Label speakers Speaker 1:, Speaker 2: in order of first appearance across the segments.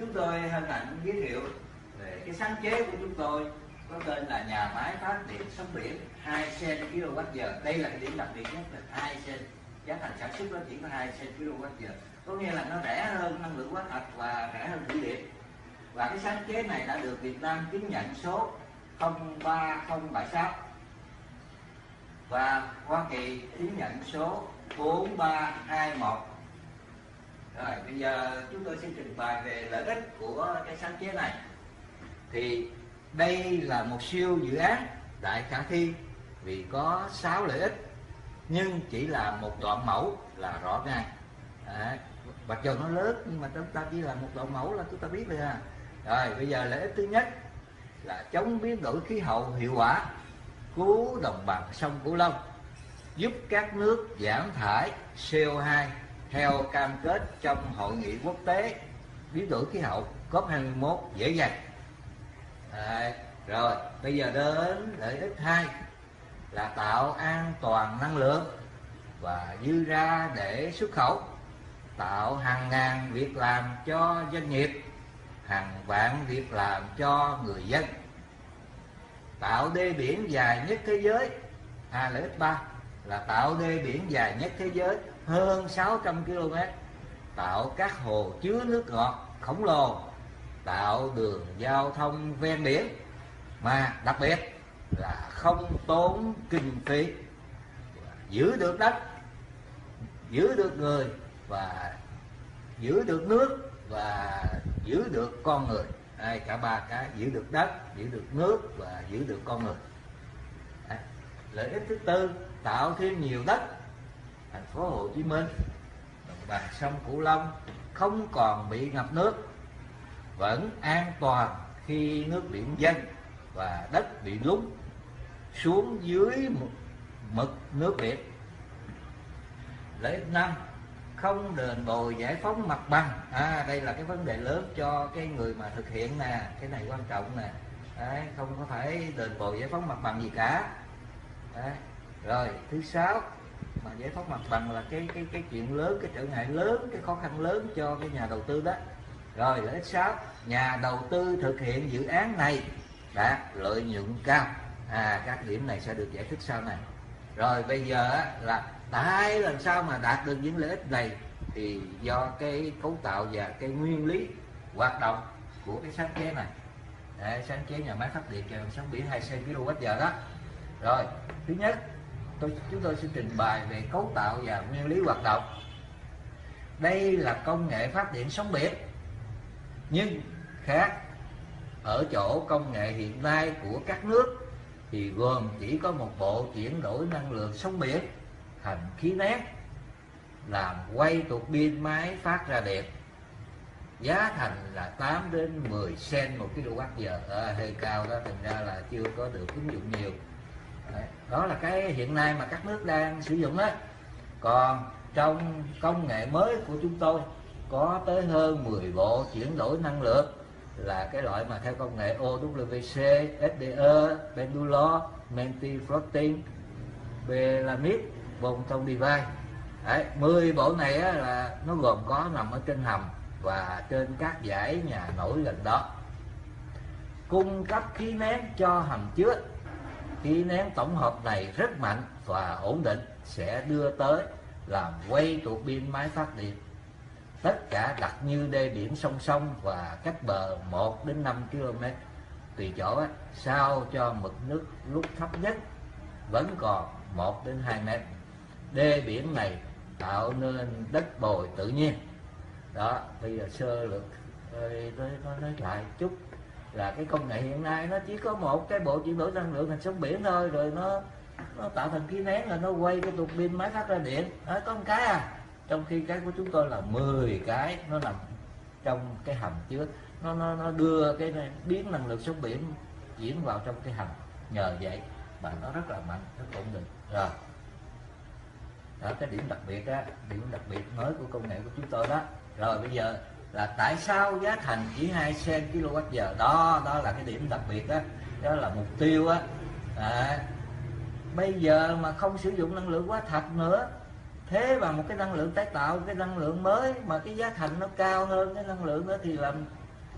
Speaker 1: chúng tôi hân hạnh giới thiệu về cái sáng chế của chúng tôi. Có tên là nhà máy phát điện sóng biển 2 sen kWh đây là cái điểm đặc biệt nhất, là 2 sen. Giá thành sản xuất nó chỉ có 2 sen kWh có nghĩa là nó rẻ hơn năng lượng hóa thạch và rẻ hơn thủy điện. Và cái sáng chế này đã được Việt Nam chứng nhận số 03076 và Hoa Kỳ chứng nhận số 4321 rồi bây giờ chúng tôi xin trình bày về lợi ích của cái sáng chế này. Thì đây là một siêu dự án đại khả thi vì có 6 lợi ích nhưng chỉ là một đoạn mẫu là rõ ràng. À, mặc dù nó lớn nhưng mà chúng ta chỉ là một đoạn mẫu là chúng ta biết rồi à. Rồi bây giờ lợi ích thứ nhất là chống biến đổi khí hậu hiệu quả cứu đồng bằng sông Cửu Long giúp các nước giảm thải CO2 theo cam kết trong hội nghị quốc tế biến đổi khí hậu COP21 dễ dàng. À, rồi bây giờ đến lợi ích hai là tạo an toàn năng lượng và dư ra để xuất khẩu tạo hàng ngàn việc làm cho doanh nghiệp hàng vạn việc làm cho người dân tạo đê biển dài nhất thế giới à lợi ích ba là tạo đê biển dài nhất thế giới hơn 600 km tạo các hồ chứa nước ngọt khổng lồ tạo đường giao thông ven biển. Mà đặc biệt là không tốn kinh phí. Giữ được đất giữ được người và giữ được nước và giữ được con người. Đây, cả ba cái giữ được đất giữ được nước và giữ được con người. Đấy. lợi ích thứ tư tạo thêm nhiều đất thành phố Hồ Chí Minh đồng bằng sông Cửu Long không còn bị ngập nước vẫn an toàn khi nước biển dâng và đất bị lún xuống dưới mực nước biển. Lợi ích năm không đền bồi giải phóng mặt bằng. À đây là cái vấn đề lớn cho cái người mà thực hiện nè cái này quan trọng nè. Đấy, không có phải đền bồi giải phóng mặt bằng gì cả. Đấy. rồi thứ sáu mà giải phóng mặt bằng là cái cái cái chuyện lớn, cái trở ngại lớn, cái khó khăn lớn cho cái nhà đầu tư đó. Rồi, lợi ích sáu, nhà đầu tư thực hiện dự án này đạt lợi nhuận cao. À các điểm này sẽ được giải thích sau này. Rồi, bây giờ là tại làm sao mà đạt được những lợi ích này thì do cái cấu tạo và cái nguyên lý hoạt động của cái sáng chế này. Để sáng chế nhà máy phát điện kèm sóng biển 2 kWh đó. Rồi, thứ nhất tôi chúng tôi sẽ trình bày về cấu tạo và nguyên lý hoạt động. Đây là công nghệ phát điện sóng biển nhưng khác. Ở chỗ công nghệ hiện nay của các nước thì gồm chỉ có một bộ chuyển đổi năng lượng sóng biển thành khí nén làm quay tuột pin máy phát ra điện giá thành là 8 đến 10 sen một kWh à, hơi cao đó thành ra là chưa có được ứng dụng nhiều đó là cái hiện nay mà các nước đang sử dụng đó còn trong công nghệ mới của chúng tôi có tới hơn 10 bộ chuyển đổi năng lượng là cái loại mà theo công nghệ OWC, SDE, Pendulo, Menti Floating, Belamid, bông thông divide Đấy, 10 bộ này á, là nó gồm có nằm ở trên hầm và trên các dãy nhà nổi gần đó. Cung cấp khí nén cho hầm chứa khí nén tổng hợp này rất mạnh và ổn định sẽ đưa tới làm quay tụ pin máy phát điện. Tất cả đặt như đê biển song song và cách bờ 1 đến 5 km. Tùy chỗ, sao cho mực nước lúc thấp nhất vẫn còn 1 đến 2 mét. Đê biển này tạo nên đất bồi tự nhiên. Đó, bây giờ sơ lược tôi nói lại chút là cái công nghệ hiện nay nó chỉ có một cái bộ chuyển đổi năng lượng thành sóng biển thôi rồi nó nó tạo thành khí nén là nó quay cái tuột pin máy phát ra điện. Đó, có một cái à. Trong khi cái của chúng tôi là 10 cái nó nằm trong cái hầm chứa nó nó nó đưa cái này, biến năng lượng sóng biển chuyển vào trong cái hầm. Nhờ vậy mà nó rất là mạnh rất ổn định. Rồi. Đó cái điểm đặc biệt á điểm đặc biệt mới của công nghệ của chúng tôi đó. Rồi bây giờ là tại sao giá thành chỉ 2 sen kWh đó đó là cái điểm đặc biệt đó đó là mục tiêu á. À, bây giờ mà không sử dụng năng lượng quá thạch nữa thế mà một cái năng lượng tái tạo cái năng lượng mới mà cái giá thành nó cao hơn cái năng lượng đó thì làm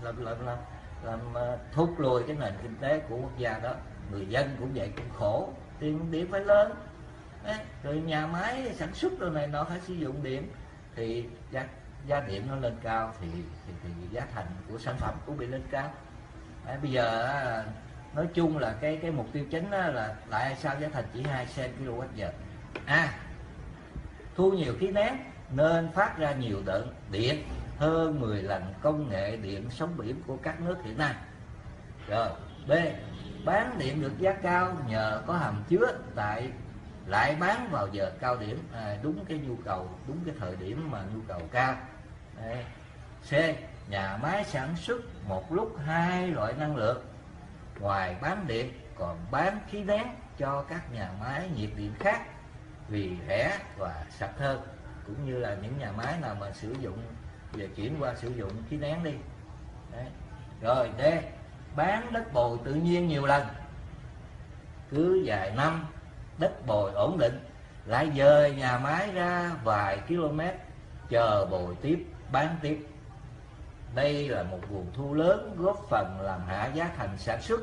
Speaker 1: làm làm làm, làm ờ, thúc lùi cái nền kinh tế của quốc gia đó. Người dân cũng vậy cũng khổ. Tiền điện phải lớn. Đấy, rồi nhà máy sản xuất đồ này nó phải sử dụng điện. Thì giá, giá điện nó lên cao thì, thì, thì giá thành của sản phẩm cũng bị lên cao. Đấy, bây giờ nói chung là cái cái mục tiêu chính là tại sao giá thành chỉ 2 cent kWh à thu nhiều khí nén nên phát ra nhiều đợt điện hơn 10 lần công nghệ điện sóng biển của các nước hiện nay. Rồi b bán điện được giá cao nhờ có hầm chứa tại lại bán vào giờ cao điểm. À, đúng cái nhu cầu đúng cái thời điểm mà nhu cầu cao c. Nhà máy sản xuất một lúc hai loại năng lượng. Ngoài bán điện, còn bán khí nén cho các nhà máy nhiệt điện khác vì rẻ và sạch hơn, cũng như là những nhà máy nào mà sử dụng, giờ chuyển qua sử dụng khí nén đi. Đấy. rồi, D. Bán đất bồi tự nhiên nhiều lần. Cứ vài năm, đất bồi ổn định, lại dời nhà máy ra vài km, chờ bồi tiếp bán tiếp. Đây là một nguồn thu lớn góp phần làm hạ giá thành sản xuất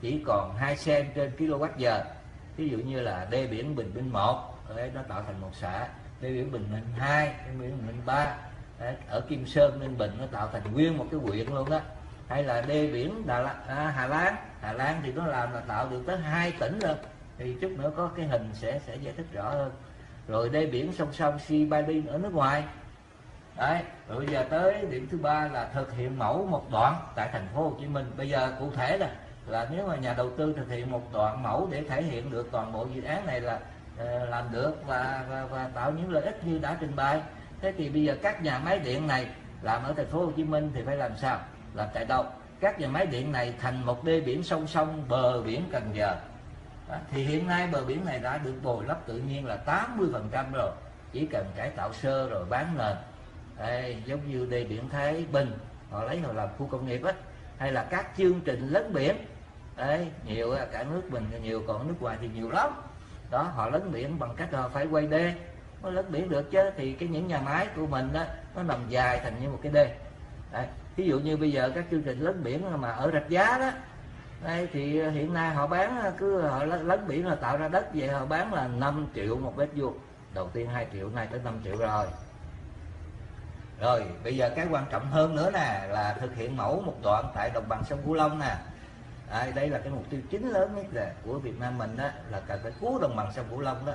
Speaker 1: chỉ còn 2 sen trên kWh ví dụ như là đê biển Bình Minh 1 đấy, nó tạo thành một xã. Đê biển Bình Minh 2 đê biển Bình Minh 3 đấy, ở Kim Sơn Ninh Bình nó tạo thành nguyên một cái huyện luôn đó hay là đê biển Đà La, à, Hà Lan. Hà Lan thì nó làm là tạo được tới hai tỉnh rồi. Thì chút nữa có cái hình sẽ sẽ giải thích rõ hơn. Rồi đê biển song song Si Balin ở nước ngoài đấy rồi bây giờ tới điểm thứ ba là thực hiện mẫu một đoạn tại thành phố Hồ Chí Minh. Bây giờ cụ thể là là nếu mà nhà đầu tư thực hiện một đoạn mẫu để thể hiện được toàn bộ dự án này là ờ, làm được và, và và tạo những lợi ích như đã trình bày thế thì bây giờ các nhà máy điện này làm ở thành phố Hồ Chí Minh thì phải làm sao? Làm tại đâu? Các nhà máy điện này thành một đê biển song song bờ biển Cần Giờ. Đó. thì hiện nay bờ biển này đã được bồi lấp tự nhiên là 80 phần trăm rồi chỉ cần cải tạo sơ rồi bán nền. Đây, giống như đề biển Thái Bình họ lấy họ làm khu công nghiệp á hay là các chương trình lấn biển. Đấy nhiều cả nước mình nhiều còn nước ngoài thì nhiều lắm. Đó họ lấn biển bằng cách họ phải quay đê. Nó lấn biển được chứ thì cái những nhà máy của mình đó nó nằm dài thành như một cái đê. Đấy. ví dụ như bây giờ các chương trình lấn biển mà ở rạch giá đó đây thì hiện nay họ bán cứ họ lấn biển là tạo ra đất vậy họ bán là 5 triệu một mét vuông. Đầu tiên 2 triệu nay tới 5 triệu rồi rồi bây giờ cái quan trọng hơn nữa nè là thực hiện mẫu một đoạn tại đồng bằng sông Cửu Long nè. À, đây là cái mục tiêu chính lớn nhất là của Việt Nam mình đó là cần phải cứu đồng bằng sông Cửu Long đó.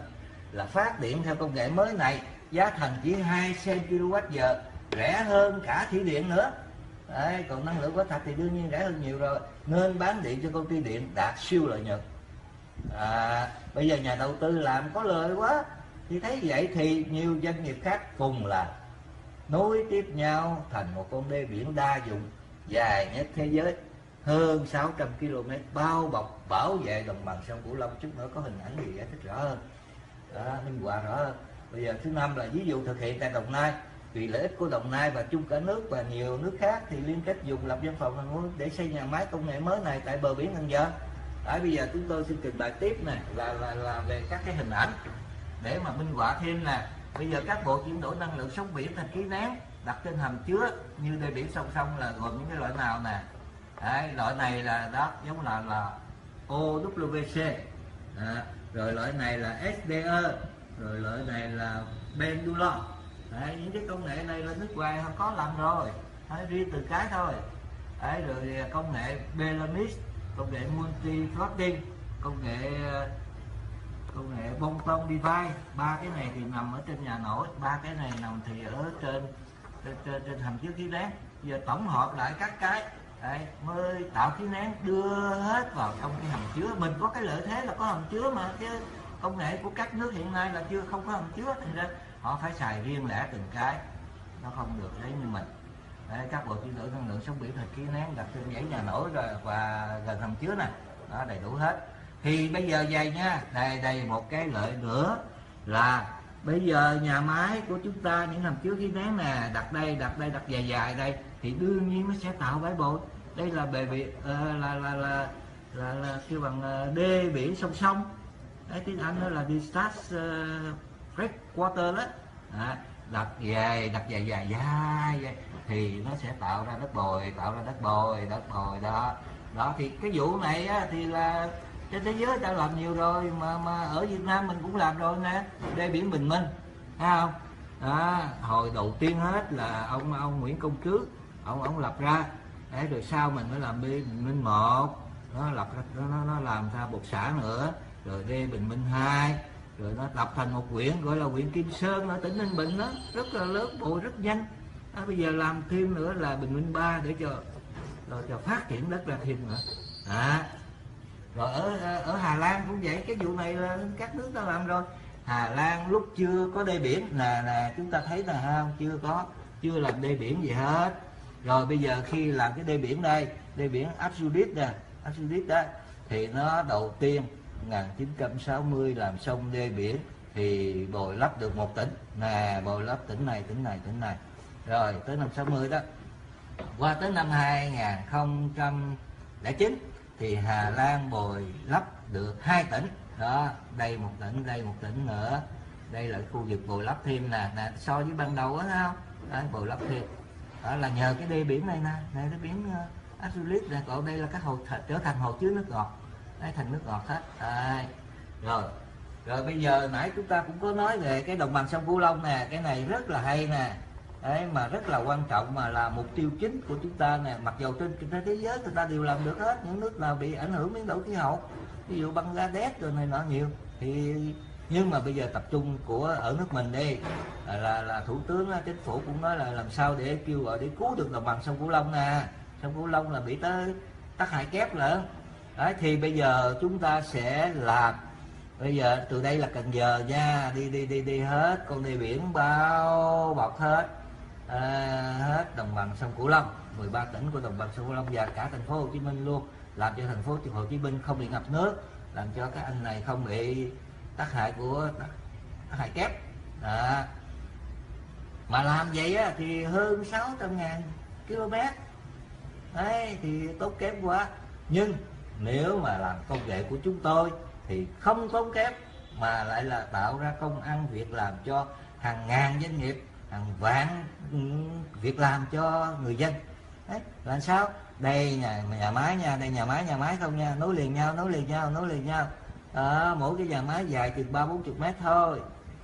Speaker 1: Là phát điện theo công nghệ mới này giá thành chỉ 2 cent kWh rẻ hơn cả thủy điện nữa. Đấy, còn năng lượng hóa thạch thì đương nhiên rẻ hơn nhiều rồi nên bán điện cho công ty điện đạt siêu lợi nhuận. À, bây giờ nhà đầu tư làm có lợi quá thì thấy vậy thì nhiều doanh nghiệp khác cùng là nối tiếp nhau thành một con đê biển đa dụng dài nhất thế giới hơn 600 km bao bọc bảo vệ đồng bằng sông Cửu Long. Chút nữa có hình ảnh gì giải thích rõ hơn? Đó, minh họa rõ hơn. Bây giờ thứ năm là ví dụ thực hiện tại Đồng Nai. Vì lợi ích của Đồng Nai và chung cả nước và nhiều nước khác thì liên kết dùng lập văn phòng thành để xây nhà máy công nghệ mới này tại bờ biển Cần Giờ. Đấy, bây giờ chúng tôi xin trình bày tiếp này là, là là về các cái hình ảnh để mà minh họa thêm nè bây giờ các bộ chuyển đổi năng lượng sóng biển thành khí nén đặt trên hầm chứa như đê biển song song là gồm những cái loại nào nè? Đấy, loại này là đó giống là là OWC à, rồi loại này là SDE rồi loại này là Pendulum. Đấy, những cái công nghệ này là nước ngoài họ có làm rồi. Đấy, riêng từ cái thôi. Đấy, rồi công nghệ Belamis công nghệ multi floating công nghệ công nghệ bông tông divide ba cái này thì nằm ở trên nhà nổi ba cái này nằm thì ở trên trên, trên, trên hầm chứa khí nén. Giờ tổng hợp lại các cái đây mới tạo khí nén đưa hết vào trong cái hầm chứa. Mình có cái lợi thế là có hầm chứa mà chứ công nghệ của các nước hiện nay là chưa không có hầm chứa thành ra họ phải xài riêng lẻ từng cái. Nó không được lấy như mình. Đấy, các bộ chuyển đổi năng lượng sống biển thời khí nén đặt trên dãy nhà nổi rồi và gần hầm chứa này đó đầy đủ hết thì bây giờ vậy nha đây đây một cái lợi nữa là bây giờ nhà máy của chúng ta những năm trước khi nén nè đặt đây đặt đây đặt dài dài đây thì đương nhiên nó sẽ tạo bãi bồi. Đây là bề biển uh, là, là là là là, là kêu bằng uh, đê biển song song. Đấy tiếng anh nó là discharge uh, breakwater đó. À, đặt về đặt dài dài dài, dài. Thì nó sẽ tạo ra đất bồi tạo ra đất bồi đất bồi đó. Đó thì cái vụ này á, thì là trên thế giới ta làm nhiều rồi mà mà ở Việt Nam mình cũng làm rồi nè. Đê biển Bình Minh thấy không? Đó, hồi đầu tiên hết là ông ông Nguyễn Công Trước ông ông lập ra. Đấy rồi sau mình mới làm đê Bình Minh một. Nó lập ra nó nó làm ra một xã nữa. Rồi đê Bình Minh hai. Rồi nó tập thành một quyển gọi là quyển Kim Sơn ở tỉnh Ninh Bình đó. Rất là lớn bộ rất nhanh. À, bây giờ làm thêm nữa là Bình Minh ba để cho rồi cho phát triển đất ra thêm nữa. À, rồi ở ở Hà Lan cũng vậy, cái vụ này là các nước ta làm rồi. Hà Lan lúc chưa có đê biển là là chúng ta thấy là không chưa có, chưa làm đê biển gì hết. Rồi bây giờ khi làm cái đê biển đây, đê biển Absolute nè Absolute đó, thì nó đầu tiên 1960 làm xong đê biển, thì bồi lấp được một tỉnh. Nè, bồi lấp tỉnh này tỉnh này tỉnh này. Rồi tới năm 60 đó, qua tới năm 2009 thì Hà Lan bồi lấp được hai tỉnh. Đó đây một tỉnh đây một tỉnh nữa. Đây là khu vực bồi lấp thêm nè. Nè so với ban đầu á không? Đấy, bồi lấp thêm. Đó là nhờ cái đê biển này nè. Này cái biển ờ, uh, Azulis nè. Còn đây là các hồ trở thành hồ chứa nước ngọt. Đấy thành nước ngọt hết. Đấy. rồi. Rồi bây giờ nãy chúng ta cũng có nói về cái đồng bằng sông Cửu Long nè. Cái này rất là hay nè đấy, mà rất là quan trọng mà là mục tiêu chính của chúng ta nè. Mặc dù trên trên thế giới người ta đều làm được hết, những nước nào bị ảnh hưởng biến đổi khí hậu, ví dụ Bangladesh rồi này nọ nhiều, thì nhưng mà bây giờ tập trung của ở nước mình đi, là là thủ tướng chính phủ cũng nói là làm sao để kêu gọi để cứu được đồng bằng sông Cửu Long nè sông Cửu Long là bị tới tác hại kép lận. Đấy, thì bây giờ chúng ta sẽ làm. Bây giờ từ đây là cần giờ nha, đi đi đi đi hết, con đi biển bao bọc hết à, hết đồng bằng sông Cửu Long. 13 tỉnh của đồng bằng sông Cửu Long và cả thành phố Hồ Chí Minh luôn làm cho thành phố Hồ Chí Minh không bị ngập nước làm cho các anh này không bị tác hại của tác hại kép. Đó. mà làm vậy á, thì hơn 600 ngàn km. Đấy thì tốt kém quá. Nhưng nếu mà làm công nghệ của chúng tôi thì không tốn kém mà lại là tạo ra công ăn việc làm cho hàng ngàn doanh nghiệp hàng vạn việc làm cho người dân. Đấy là sao? Đây nhà nhà máy nha đây nhà máy nhà máy không nha. Nối liền nhau nối liền nhau nối liền nhau. À, mỗi cái nhà máy dài chừng ba bốn chục mét thôi.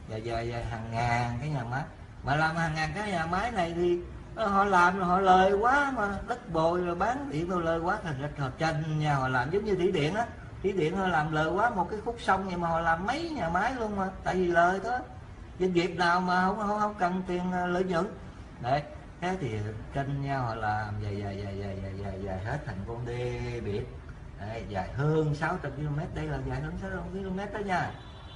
Speaker 1: Giờ giờ, giờ hàng ngàn cái nhà máy. Mà làm hàng ngàn cái nhà máy này thì họ làm rồi họ lời quá mà đất bồi rồi bán điện rồi lời quá. Thành ra họ tranh nhà họ làm giống như thủy điện á. Thủy điện họ làm lời quá một cái khúc sông nhưng mà họ làm mấy nhà máy luôn mà. Tại vì lời đó doanh nghiệp nào mà không không, không cần tiền à, lợi nhuận. Đấy thế thì tranh nhau họ làm dài dài dài dài dài dài, dài hết thành con đê biển. Đấy, dài hơn 600 km đây là dài hơn 600 km đó nha.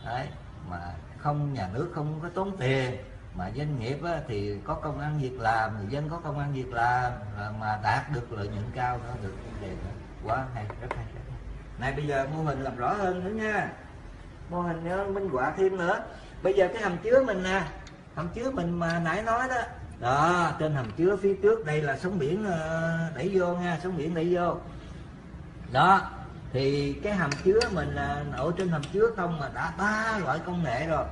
Speaker 1: Đấy mà không nhà nước không có tốn tiền. Mà doanh nghiệp á, thì có công ăn việc làm người dân có công ăn việc làm à, mà đạt được lợi nhuận cao nó được vấn đề đó. quá hay rất hay, rất hay. Này bây giờ mô hình làm rõ hơn nữa nha. Mô hình nữa minh họa thêm nữa bây giờ cái hầm chứa mình nè. Hầm chứa mình mà nãy nói đó. Đó trên hầm chứa phía trước đây là sóng biển ờ, đẩy vô nha sóng biển đẩy vô. Đó thì cái hầm chứa mình là ở trên hầm chứa không mà đã ba loại công nghệ rồi.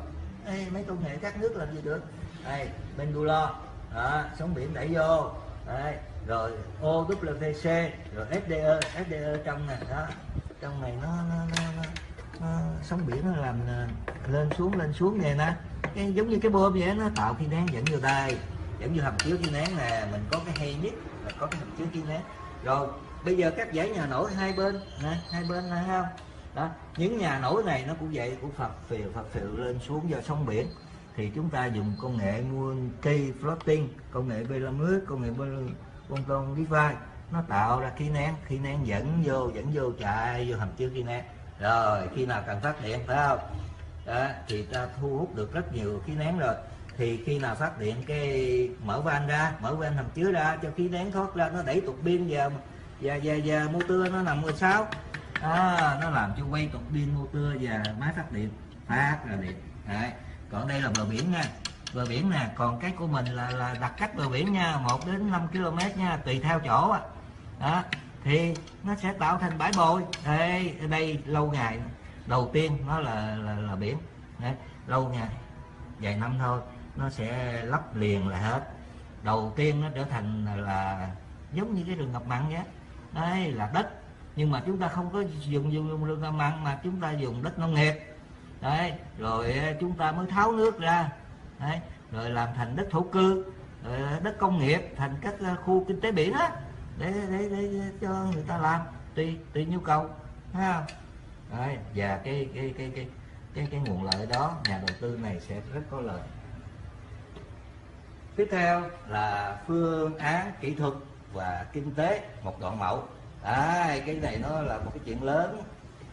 Speaker 1: Ê, mấy công nghệ các nước làm gì được. Đây pendula đó sóng biển đẩy vô. Đây, rồi OWC rồi SDE SDE trong này. Đó trong này nó nó, nó, nó, nó sóng biển nó làm lên xuống lên xuống vậy nè cái giống như cái bơm vậy nó tạo khí nén dẫn vô đây dẫn vô hầm chứa khí nén nè mình có cái hay nhất là có cái hầm chứa khí nén rồi bây giờ các dãy nhà nổi hai bên nè hai bên là không đó những nhà nổi này nó cũng vậy cũng phập phiều phập phiều lên xuống do sóng biển thì chúng ta dùng công nghệ multi floating công nghệ belamus công nghệ Bonton Levi nó tạo ra khí nén khí nén dẫn vô dẫn vô chạy vô hầm chứa khí nén rồi khi nào cần phát điện phải không? Đó, thì ta thu hút được rất nhiều khí nén rồi. Thì khi nào phát điện cái mở van ra mở van hầm chứa ra cho khí nén thoát ra nó đẩy tục pin vào. Và và và motor nó nằm ở sau đó, nó làm cho quay tục pin motor và máy phát điện phát ra điện. Đấy. còn đây là bờ biển nha. Bờ biển nè còn cái của mình là là đặt cách bờ biển nha 1 đến 5 km nha tùy theo chỗ đó thì nó sẽ tạo thành bãi bồi. Đây đây lâu ngày. Đầu tiên nó là là, là biển. Đấy. lâu ngày. Vài năm thôi nó sẽ lấp liền là hết. Đầu tiên nó trở thành là giống như cái rừng ngập mặn vậy. Đây là đất. Nhưng mà chúng ta không có dùng dùng rừng ngập mặn mà chúng ta dùng đất nông nghiệp. Đấy rồi chúng ta mới tháo nước ra. Đấy rồi làm thành đất thổ cư ờ, đất công nghiệp thành các ờ, khu kinh tế biển á để, để, để, để cho người ta làm tùy tùy nhu cầu thấy không? Đấy và cái cái cái cái cái cái nguồn lợi đó nhà đầu tư này sẽ rất có lợi. Tiếp theo là phương án kỹ thuật và kinh tế một đoạn mẫu. À, cái này nó là một cái chuyện lớn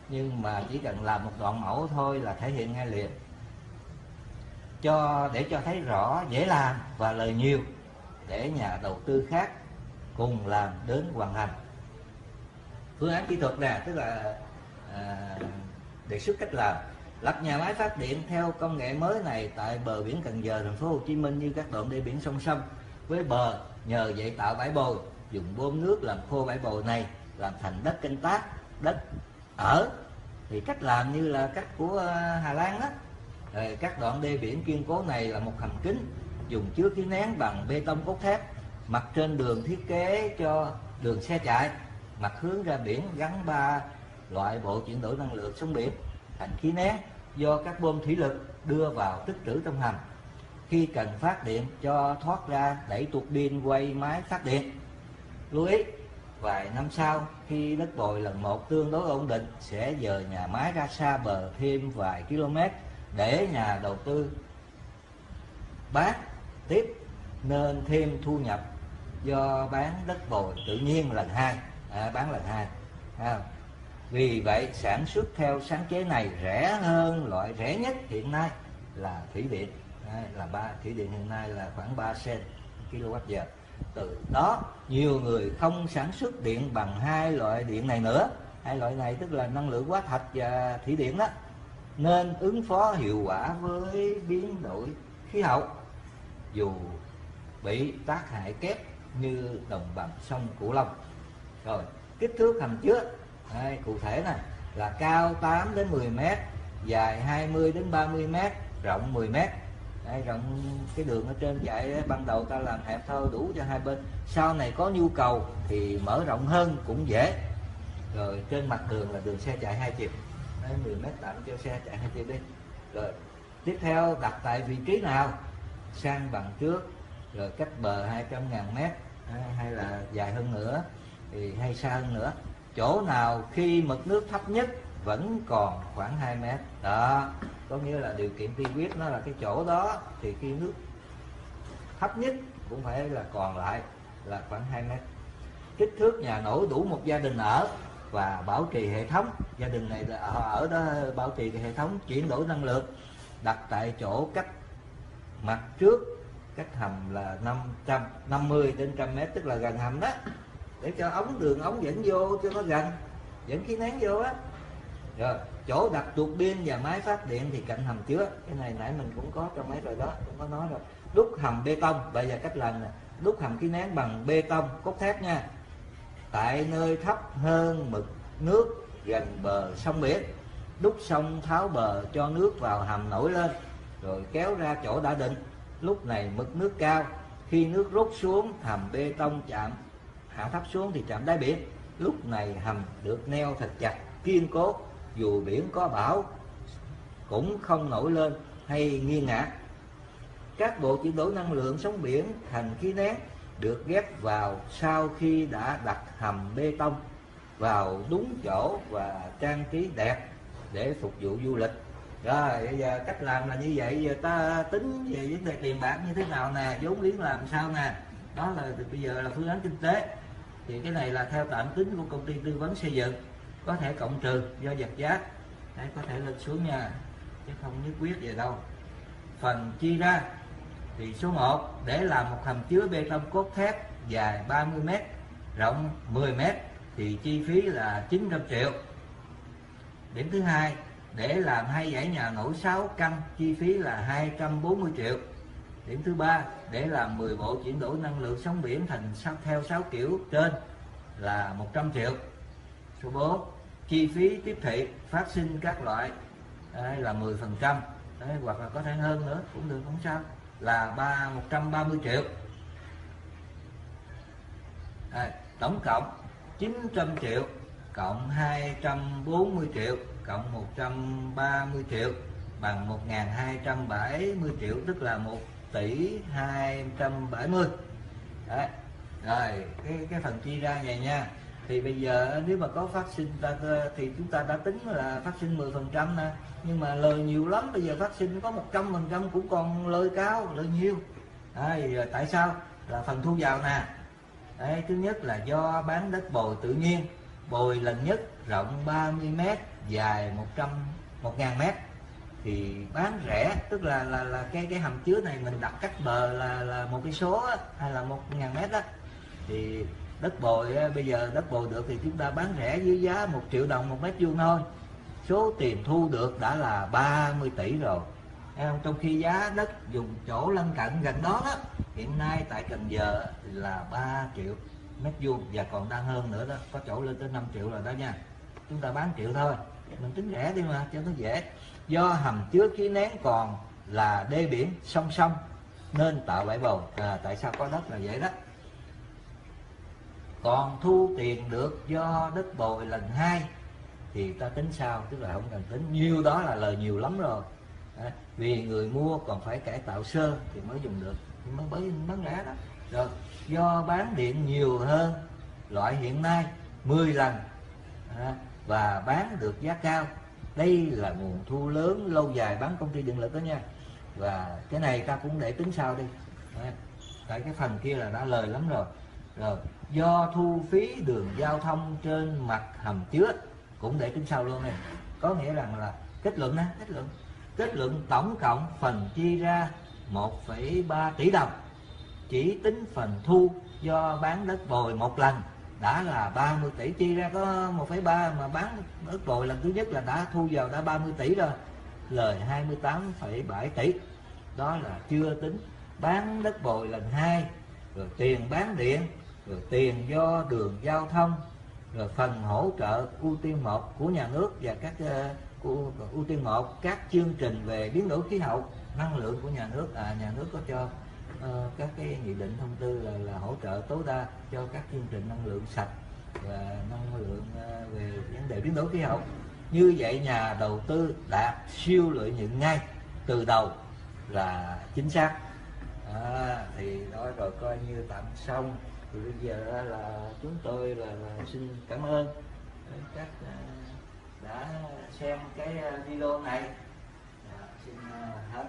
Speaker 1: nhưng mà chỉ cần làm một đoạn mẫu thôi là thể hiện ngay liền. Cho để cho thấy rõ dễ làm và lời nhiều để nhà đầu tư khác cùng làm đến hoàn thành. Phương án kỹ thuật nè tức là à, đề xuất cách làm. Lập nhà máy phát điện theo công nghệ mới này tại bờ biển Cần Giờ thành phố Hồ Chí Minh như các đoạn đê biển song song với bờ nhờ vậy tạo bãi bồi dùng bơm nước làm khô bãi bồi này làm thành đất canh tác đất ở. Thì cách làm như là cách của à, Hà Lan đó rồi các đoạn đê biển kiên cố này là một hầm kính dùng chứa khí nén bằng bê tông cốt thép mặt trên đường thiết kế cho đường xe chạy, mặt hướng ra biển gắn ba loại bộ chuyển đổi năng lượng sóng biển, thành khí nén do các bơm thủy lực đưa vào tích trữ trong hầm khi cần phát điện cho thoát ra đẩy tuột pin quay máy phát điện. Lưu ý, vài năm sau, khi đất bồi lần một tương đối ổn định, sẽ dời nhà máy ra xa bờ thêm vài km để nhà đầu tư bán tiếp, nên thêm thu nhập do bán đất bồi tự nhiên lần hai. À, bán lần hai. À, vì vậy sản xuất theo sáng chế này rẻ hơn loại rẻ nhất hiện nay là thủy điện. À, là ba thủy điện hiện nay là khoảng 3 sen kWh từ đó nhiều người không sản xuất điện bằng hai loại điện này nữa. Hai loại này tức là năng lượng hóa thạch và thủy điện đó. Nên ứng phó hiệu quả với biến đổi khí hậu. Dù bị tác hại kép như đồng bằng sông Cửu Long. Rồi kích thước hầm chứa đây, cụ thể này là cao 8 đến 10 mét dài 20 đến 30 mét rộng 10 mét. Đây, rộng cái đường ở trên chạy ban đầu ta làm hẹp thơ đủ cho hai bên. Sau này có nhu cầu thì mở rộng hơn cũng dễ. Rồi trên mặt đường là đường xe chạy hai chiều. Đây, 10 mét tạm cho xe chạy hai chiều đi. Rồi tiếp theo đặt tại vị trí nào? Sang bằng trước rồi cách bờ 200 ngàn mét hay là dài hơn nữa, thì hay xa hơn nữa. Chỗ nào khi mực nước thấp nhất vẫn còn khoảng 2 mét. Đó, có nghĩa là điều kiện tiên quyết nó là cái chỗ đó, thì khi nước thấp nhất cũng phải là còn lại là khoảng 2 mét. Kích thước nhà nổi đủ một gia đình ở và bảo trì hệ thống. Gia đình này là ở đó bảo trì hệ thống, chuyển đổi năng lượng, đặt tại chỗ cách mặt trước cách hầm là 550 đến 100 mét, tức là gần hầm đó. Để cho ống đường ống dẫn vô cho nó gần, dẫn khí nén vô á. Rồi, chỗ đặt tuột pin và máy phát điện thì cạnh hầm chứa. Cái này nãy mình cũng có trong mấy rồi đó, cũng có nói rồi. Đúc hầm bê tông, bây giờ cách làm nè. Đúc hầm khí nén bằng bê tông, cốt thép nha. Tại nơi thấp hơn mực nước, gần bờ sông biển. Đúc xong tháo bờ cho nước vào hầm nổi lên, rồi kéo ra chỗ đã định lúc này mực nước cao. Khi nước rút xuống, hầm bê tông chạm, hạ thấp xuống thì chạm đáy biển. Lúc này hầm được neo thật chặt, kiên cố. Dù biển có bão, cũng không nổi lên hay nghiêng ngả các bộ chuyển đổi năng lượng sóng biển thành khí nén được ghép vào sau khi đã đặt hầm bê tông vào đúng chỗ và trang trí đẹp để phục vụ du lịch rồi, bây giờ cách làm là như vậy, giờ ta tính về vấn đề tiền bạc như thế nào nè, vốn liếng làm sao nè. Đó là bây giờ là phương án kinh tế. Thì cái này là theo tạm tính của công ty tư vấn xây dựng, có thể cộng trừ do vật giá. Đấy, có thể lên xuống nha, chứ không nhất quyết gì đâu. Phần chi ra, thì số 1 để làm một hầm chứa bê tông cốt thép dài 30 m rộng 10 m thì chi phí là 900 triệu. Điểm thứ hai để làm hai dãy nhà nổi 6 căn chi phí là 240 triệu. Điểm thứ ba để làm 10 bộ chuyển đổi năng lượng sóng biển thành theo 6 kiểu trên là 100 triệu. Số 4 chi phí tiếp thị phát sinh các loại đây là 10 phần trăm. Hoặc là có thể hơn nữa cũng được không sao là ba 130 triệu. Đây, tổng cộng 900 triệu cộng 240 triệu cộng 130 triệu bằng 1270 triệu tức là 1 tỷ 270 Đấy. rồi cái cái phần chia ra này nha. Thì bây giờ nếu mà có phát sinh ta thì chúng ta đã tính là phát sinh 10 phần trăm nè. Nhưng mà lời nhiều lắm bây giờ phát sinh có 100 phần trăm cũng còn lời cao lời nhiều. Đấy, tại sao? Là phần thu vào nè. Đấy, thứ nhất là do bán đất bồi tự nhiên bồi lần nhất rộng 30 m dài 100 1000 m thì bán rẻ, tức là là là cái cái hầm chứa này mình đặt cách bờ là là một cái số hay là một ngàn mét đó thì đất bồi bây giờ đất bồi được thì chúng ta bán rẻ dưới giá một triệu đồng một mét vuông thôi. Số tiền thu được đã là 30 tỷ rồi. Trong khi giá đất dùng chỗ lân cận gần đó đó, hiện nay tại Cần Giờ là 3 triệu mét vuông và còn đang hơn nữa đó. Có chỗ lên tới 5 triệu rồi đó nha. Chúng ta bán triệu thôi. Mình tính rẻ đi mà cho nó dễ. Do hầm chứa khí nén còn là đê biển song song nên tạo bãi bồi à, tại sao có đất là vậy đó? Còn thu tiền được do đất bồi lần hai thì ta tính sao? Tức là không cần tính. Nhiêu đó là lời nhiều lắm rồi. À, vì người mua còn phải cải tạo sơ thì mới dùng được. Mới mới bán rẻ đó. Rồi do bán điện nhiều hơn loại hiện nay 10 lần à, và bán được giá cao. Đây là nguồn thu lớn lâu dài bán công ty điện lực đó nha. Và cái này ta cũng để tính sau đi. À, tại cái phần kia là đã lời lắm rồi. Rồi do thu phí đường giao thông trên mặt hầm chứa cũng để tính sau luôn này có nghĩa rằng là kết luận á kết luận. Kết luận tổng cộng phần chi ra 1,3 tỷ đồng chỉ tính phần thu do bán đất bồi một lần. Đã là 30 tỷ chi ra có 1,3 mà bán đất bồi lần thứ nhất là đã thu vào đã 30 tỷ rồi. Lời 28,7 tỷ. Đó là chưa tính bán đất bồi lần hai rồi tiền bán điện rồi tiền do đường giao thông rồi phần hỗ trợ ưu tiên một của nhà nước và các ờ, ưu tiên một các chương trình về biến đổi khí hậu năng lượng của nhà nước. À nhà nước có cho Ờ, các cái nghị định thông tư là, là hỗ trợ tối đa cho các chương trình năng lượng sạch và năng lượng ờ, về vấn đề biến đổi khí hậu. Như vậy nhà đầu tư đạt siêu lợi nhuận ngay từ đầu là chính xác. À, thì nói rồi coi như tạm xong. Thì bây giờ là chúng tôi là, là xin cảm ơn. Các ờ, đã xem cái video này. À, xin hết.